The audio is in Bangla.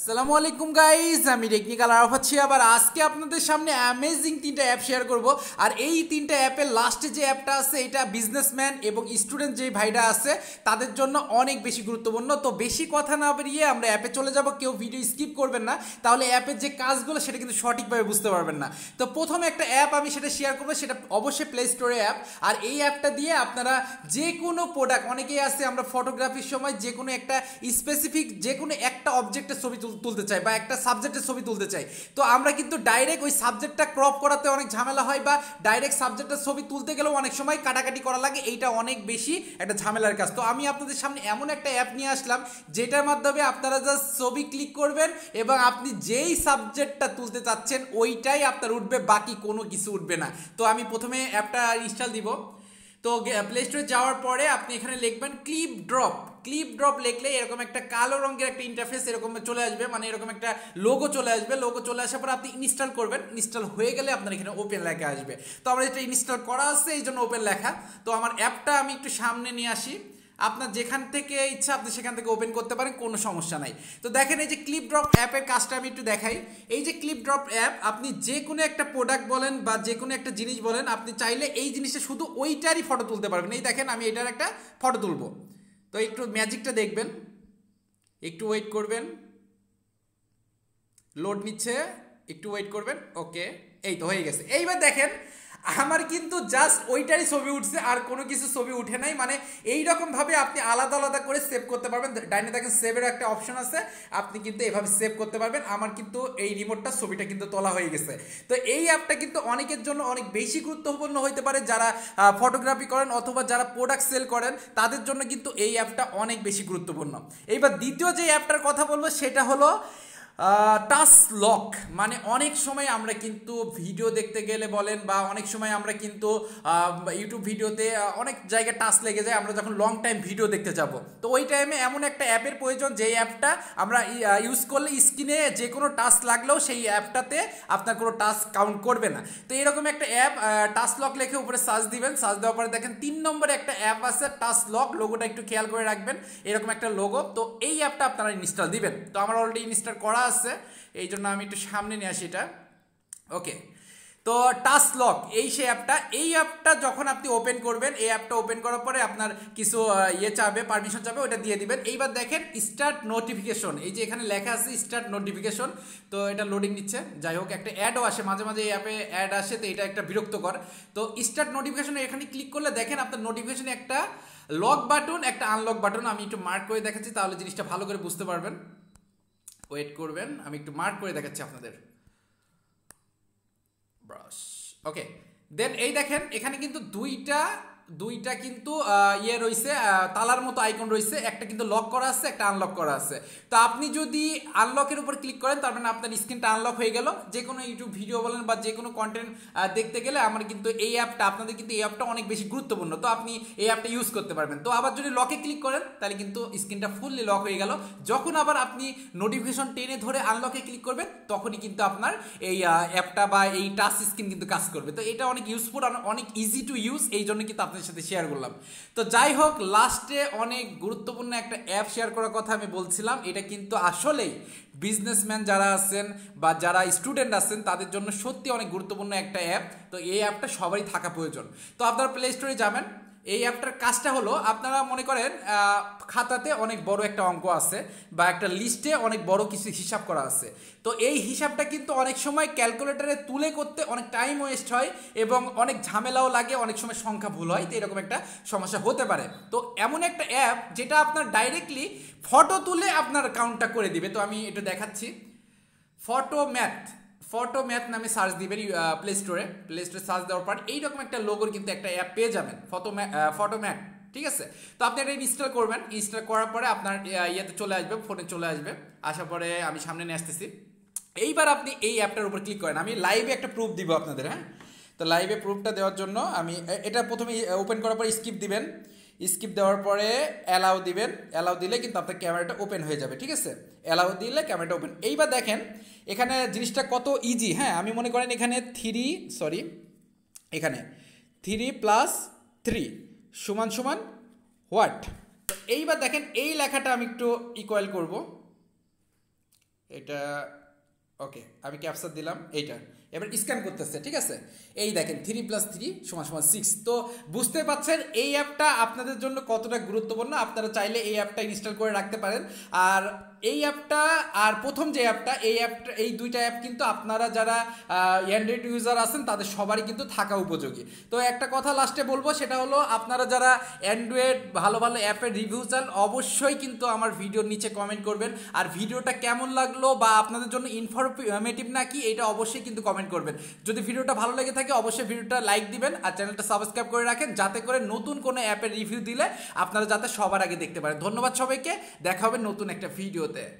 আসসালামু আলাইকুম গাইজ আমি টেকনিক্যাল আরফ আছি আবার আজকে আপনাদের সামনে অ্যামেজিং তিনটা অ্যাপ শেয়ার করব। আর এই তিনটা অ্যাপের লাস্টে যে অ্যাপটা আছে, এটা বিজনেসম্যান এবং স্টুডেন্ট যে ভাইরা আছে, তাদের জন্য অনেক বেশি গুরুত্বপূর্ণ। তো বেশি কথা না বেরিয়ে আমরা অ্যাপে চলে যাব। কেউ ভিডিও স্কিপ করবেন না। তাহলে অ্যাপের যে কাজগুলো, সেটা কিন্তু সঠিকভাবে বুঝতে পারবেন না। তো প্রথমে একটা অ্যাপ আমি সেটা শেয়ার করব, সেটা অবশ্যই প্লে স্টোরে অ্যাপ আর এই অ্যাপটা দিয়ে আপনারা যে কোনো প্রোডাক্ট অনেকেই আছে আমরা ফটোগ্রাফির সময় যে কোনো একটা স্পেসিফিক যে কোনো একটা অবজেক্টের ছবি তুলতে চাই বা একটা সাবজেক্টের ছবি তুলতে চাই। তো আমরা কিন্তু ডাইরেক্ট ওই সাবজেক্টটা ক্রপ করাতে অনেক ঝামেলা হয় বা ডাইরেক্ট সাবজেক্টের ছবি তুলতে গেলেও অনেক সময় কাটাকাটি করা লাগে, এইটা অনেক বেশি একটা ঝামেলার কাজ। তো আমি আপনাদের সামনে এমন একটা অ্যাপ নিয়ে আসলাম, যেটার মাধ্যমে আপনারা জাস্ট ছবি ক্লিক করবেন এবং আপনি যেই সাবজেক্টটা তুলতে চাচ্ছেন, ওইটাই আপনার উঠবে, বাকি কোনো কিছু উঠবে না। তো আমি প্রথমে অ্যাপটা ইনস্টল দিব। তো প্লে স্টোরে যাওয়ার পরে আপনি এখানে লিখবেন ক্লিপ ড্রপ ক্লিপ ড্রপ লিখলে এরকম একটা কালো রঙের একটা ইন্টারফেস এরকম চলে আসবে মানে এরকম একটা লোগো চলে আসবে। লোগো চলে আসার পর আপনি ইনস্টল করবেন। ইনস্টল হয়ে গেলে আপনার এখানে ওপেন লেখা আসবে। তো আমার এটা ইনস্টল করা আছে এই জন্য ওপেন লেখা। তো আমার অ্যাপটা আমি একটু সামনে নিয়ে আসি। আপনার যেখান থেকে ইচ্ছা, আপনি সেখান থেকে ওপেন করতে পারেন, কোনো সমস্যা নাই। তো দেখেন এই যে ক্লিপ ড্রপ অ্যাপের কাজটা আমি একটু দেখাই। এই যে ক্লিপ ড্রপ অ্যাপ আপনি যে কোনো একটা প্রোডাক্ট বলেন বা যে কোনো একটা জিনিস বলেন, আপনি চাইলে এই জিনিসটা শুধু ওইটারই ফটো তুলতে পারবেন। এই দেখেন আমি এটার একটা ফটো তুলবো। তো একটু ম্যাজিকটা দেখবেন। একটু ওয়েট করবেন। লোড নিচ্ছে, একটু ওয়েট করবেন। ওকে এই তো হয়ে গেছে। এইবার দেখেন আমার কিন্তু জাস্ট ওইটারই ছবি উঠছে, আর কোনো কিছু ছবি উঠে নাই। মানে এই রকম ভাবে আপনি আলাদা আলাদা করে সেভ করতে পারবেন। ডাইনে দেখেন সেভের একটা অপশন আছে, আপনি কিন্তু এভাবে সেভ করতে পারবেন। আমার কিন্তু এই রিমোটটা ছবিটা কিন্তু তোলা হয়ে গেছে। তো এই অ্যাপটা কিন্তু অনেকের জন্য অনেক বেশি গুরুত্বপূর্ণ হইতে পারে। যারা ফটোগ্রাফি করেন অথবা যারা প্রোডাক্ট সেল করেন, তাদের জন্য কিন্তু এই অ্যাপটা অনেক বেশি গুরুত্বপূর্ণ। এইবার দ্বিতীয় যে অ্যাপটার কথা বলব, সেটা হলো টাচ লক মানে অনেক সময় আমরা কিন্তু ভিডিও দেখতে গেলে বলেন বা অনেক সময় আমরা কিন্তু ইউটিউব ভিডিওতে অনেক জায়গায় টাচ লেগে যায়, আমরা যখন লং টাইম ভিডিও দেখতে যাব। তো ওই টাইমে এমন একটা অ্যাপের প্রয়োজন যে অ্যাপটা আমরা ইউজ করলে স্ক্রিনে যে কোনো টাচ লাগলেও সেই অ্যাপটাতে আপনার কোনো টাচ কাউন্ট করবে না। তো এরকম একটা অ্যাপ টাচ লক লিখে উপরে সার্চ দিবেন সার্চ দেওয়ার পরে দেখেন তিন নম্বরে একটা অ্যাপ আছে টাচ লক লোগোটা একটু খেয়াল করে রাখবেন, এরকম একটা লোগো তো এই অ্যাপটা আপনারা ইনস্টল দিবেন। তো আমার অলরেডি ইনস্টল করা আছে, এই জন্য আমি একটু সামনে নিয়ে আসি এটা। ওকে তো টাচ লক এই সে অ্যাপটা, এই অ্যাপটা যখন আপনি ওপেন করবেন, এই অ্যাপটা ওপেন করার পরে আপনার কিছু ইয়ে চাবে পারমিশন চাবে, ওটা দিয়ে দিবেন। এইবার দেখেন স্টার্ট নোটিফিকেশন এই যে এখানে লেখা আছে স্টার্ট নোটিফিকেশন তো এটা লোডিং নিচ্ছে। যাই হোক, একটা অ্যাডও আসে, মাঝে মাঝে এই অ্যাপে অ্যাড আসে, তো এটা একটা বিরক্তকর। তো স্টার্ট নোটিফিকেশন এখানে ক্লিক করলে দেখেন আপনার নোটিফিকেশনে একটা লক বাটন একটা আনলক বাটন আমি একটু মার্ক করে দেখাচ্ছি, তাহলে জিনিসটা ভালো করে বুঝতে পারবেন। ওয়েট করবেন, আমি একটু মার্ক করে দেখাচ্ছি আপনাদের। ব্রাশ ওকে দেন এই দেখেন, এখানে কিন্তু দুইটা দুইটা কিন্তু ইয়ে রয়েছে তালার মতো আইকন রয়েছে একটা কিন্তু লক করা আছে, একটা আনলক করা আছে। তো আপনি যদি আনলকের উপর ক্লিক করেন, তার মানে আপনার স্ক্রিনটা আনলক হয়ে গেল। যে কোনো ইউটিউব ভিডিও বলেন বা যে কোনো কন্টেন্ট দেখতে গেলে আমার কিন্তু এই অ্যাপটা আপনাদের কিন্তু এই অ্যাপটা অনেক বেশি গুরুত্বপূর্ণ। তো আপনি এই অ্যাপটা ইউজ করতে পারবেন। তো আবার যদি লকে ক্লিক করেন, তাহলে কিন্তু স্ক্রিনটা ফুললি লক হয়ে গেল। যখন আবার আপনি নোটিফিকেশন টেনে ধরে আনলকে ক্লিক করবেন, তখনই কিন্তু আপনার এই অ্যাপটা বা এই টাচ স্ক্রিন কিন্তু কাজ করবে। তো এটা অনেক ইউজফুল অনেক ইজি টু ইউজ এই জন্য কিন্তু আপনাদের সাথে শেয়ার করলাম। তো যাই হোক লাস্টে অনেক গুরুত্বপূর্ণ একটা অ্যাপ শেয়ার করার কথা আমি বলছিলাম। এটা কিন্তু আসলেই বিজনেসম্যান যারা আছেন বা যারা স্টুডেন্ট আছেন, তাদের জন্য সত্যি অনেক গুরুত্বপূর্ণ একটা অ্যাপ তো এই অ্যাপটা সবারই থাকা প্রয়োজন। তো আপনারা প্লে স্টোরে যাবেন। এই অ্যাপটার কাজটা হলো, আপনারা মনে করেন খাতাতে অনেক বড় একটা অঙ্ক আছে বা একটা লিস্টে অনেক বড় কিছু হিসাব করা আছে। তো এই হিসাবটা কিন্তু অনেক সময় ক্যালকুলেটরে তুলে করতে অনেক টাইম ওয়েস্ট হয় এবং অনেক ঝামেলাও লাগে, অনেক সময় সংখ্যা ভুল হয়, তো এরকম একটা সমস্যা হতে পারে। তো এমন একটা অ্যাপ যেটা আপনার ডাইরেক্টলি ফটো তুলে আপনার কাউন্টটা করে দিবে। তো আমি এটা দেখাচ্ছি। ফটো ম্যাথ ফটো ম্যাথ নামে সার্চ দিবেন প্লে স্টোরে প্লে স্টোরে সার্চ দেওয়ার পর এইরকম একটা লোগোর কিন্তু একটা অ্যাপ পেয়ে যাবেন ফটো ফটো ম্যাথ ঠিক আছে? তো আপনি এটা ইনস্টল করবেন। ইনস্টল করার পরে আপনার ইয়েতে চলে আসবে ফোনে চলে আসবে। আসার পরে আমি সামনে নিয়ে আসতেছি। এইবার আপনি এই অ্যাপটার উপর ক্লিক করেন। আমি লাইভে একটা প্রুফ দিব আপনাদের হ্যাঁ? তো লাইভে প্রুফটা দেওয়ার জন্য আমি এটা প্রথমে ওপেন করার পর স্কিপ দিবেন। স্কিপ দেওয়ার পরে অ্যালাউ দিবেন। অ্যালাউ দিলে কিন্তু আপনার ক্যামেরাটা ওপেন হয়ে যাবে, ঠিক আছে? অ্যালাউ দিলে ক্যামেরাটা ওপেন এইবার দেখেন, এখানে জিনিসটা কত ইজি হ্যাঁ আমি মনে করেন এখানে থ্রি সরি এখানে থ্রি প্লাস থ্রি সমান সমান হোয়াট এইবার দেখেন, এই লেখাটা আমি একটু ইকুয়াল করব। এটা ওকে আমি ক্যাপচার দিলাম এইটা। এবার স্ক্যান করতেছে, ঠিক আছে? এই দেখেন থ্রি প্লাস থ্রি সমান সমান সিক্স তো বুঝতে পারছেন এই অ্যাপটা আপনাদের জন্য কতটা গুরুত্বপূর্ণ? আপনারা চাইলে এই অ্যাপটা ইনস্টল করে রাখতে পারেন। আর এই অ্যাপটা আর প্রথম যে অ্যাপটা, এই অ্যাপটা, এই দুইটা অ্যাপ কিন্তু আপনারা যারা অ্যান্ড্রয়েড ইউজার আছেন, তাদের সবারই কিন্তু থাকা উপযোগী। তো একটা কথা লাস্টে বলব, সেটা হলো আপনারা যারা অ্যান্ড্রয়েড ভালো ভালো অ্যাপের রিভিউ চান, অবশ্যই কিন্তু আমার ভিডিওর নিচে কমেন্ট করবেন। আর ভিডিওটা কেমন লাগল বা আপনাদের জন্য ইনফরমেটিভ নাকি, এটা অবশ্যই কিন্তু কমেন্ট করবেন। যদি ভিডিওটা ভালো লেগে থাকে, অবশ্যই ভিডিওটা লাইক দিবেন আর চ্যানেলটা সাবস্ক্রাইব করে রাখেন, যাতে করে নতুন কোনো অ্যাপের রিভিউ দিলে আপনারা যাতে সবার আগে দেখতে পারেন। ধন্যবাদ সবাইকে, দেখা হবে নতুন একটা ভিডিওতে